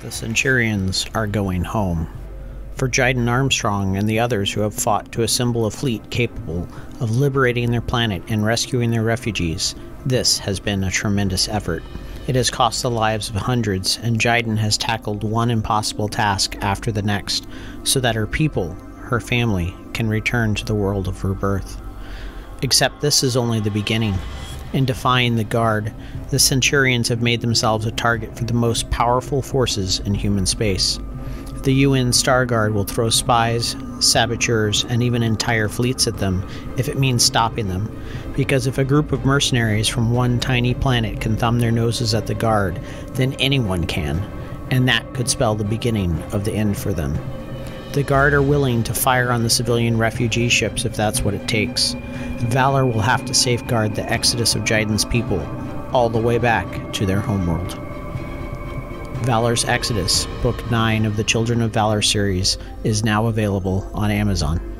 The Centurions are going home. For Jiden Armstrong and the others who have fought to assemble a fleet capable of liberating their planet and rescuing their refugees, this has been a tremendous effort. It has cost the lives of hundreds, and Jiden has tackled one impossible task after the next so that her people, her family, can return to the world of rebirth. Except this is only the beginning. In defying the Guard, the Centurions have made themselves a target for the most powerful forces in human space. The UN Star Guard will throw spies, saboteurs, and even entire fleets at them if it means stopping them. Because if a group of mercenaries from one tiny planet can thumb their noses at the Guard, then anyone can, and that could spell the beginning of the end for them. The Guard are willing to fire on the civilian refugee ships if that's what it takes. Valor will have to safeguard the exodus of Jiden's people, all the way back to their homeworld. Valor's Exodus, Book 9 of the Children of Valor series, is now available on Amazon.